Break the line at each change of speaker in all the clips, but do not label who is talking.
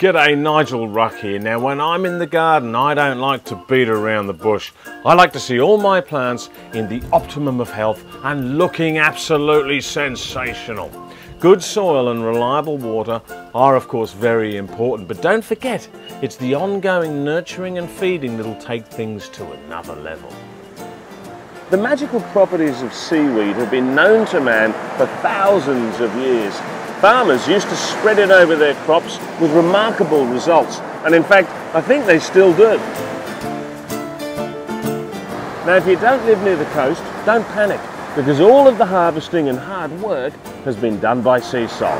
G'day, Nigel Ruck here. Now, when I'm in the garden, I don't like to beat around the bush. I like to see all my plants in the optimum of health and looking absolutely sensational. Good soil and reliable water are, of course, very important, but don't forget, it's the ongoing nurturing and feeding that'll take things to another level. The magical properties of seaweed have been known to man for thousands of years. Farmers used to spread it over their crops with remarkable results, and in fact, I think they still do. Now, if you don't live near the coast, don't panic, because all of the harvesting and hard work has been done by Seasol.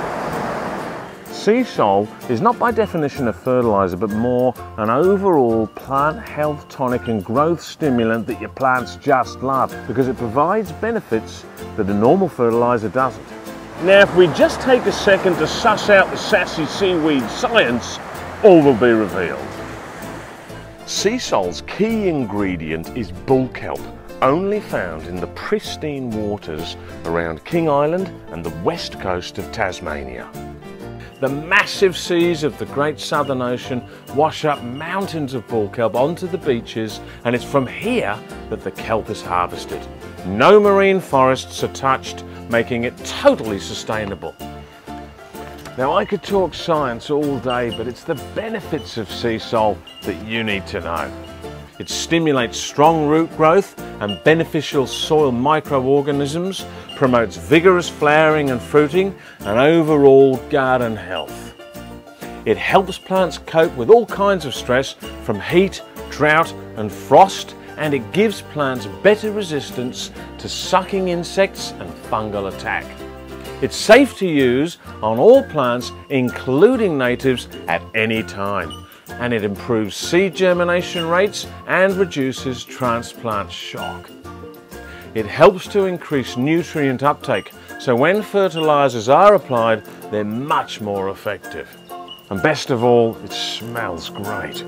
Sea salt is not by definition a fertiliser, but more an overall plant health tonic and growth stimulant that your plants just love, because it provides benefits that a normal fertiliser doesn't. Now, if we just take a second to suss out the sassy seaweed science, all will be revealed. Seasol's key ingredient is bull kelp, only found in the pristine waters around King Island and the west coast of Tasmania. The massive seas of the Great Southern Ocean wash up mountains of bull kelp onto the beaches, and it's from here that the kelp is harvested. No marine forests are touched, making it totally sustainable. Now I could talk science all day, but it's the benefits of Seasol that you need to know. It stimulates strong root growth and beneficial soil microorganisms, promotes vigorous flowering and fruiting, and overall garden health. It helps plants cope with all kinds of stress from heat, drought and frost and it gives plants better resistance to sucking insects and fungal attack. It's safe to use on all plants, including natives, at any time. And it improves seed germination rates and reduces transplant shock. It helps to increase nutrient uptake, so when fertilisers are applied, they're much more effective. And best of all, it smells great.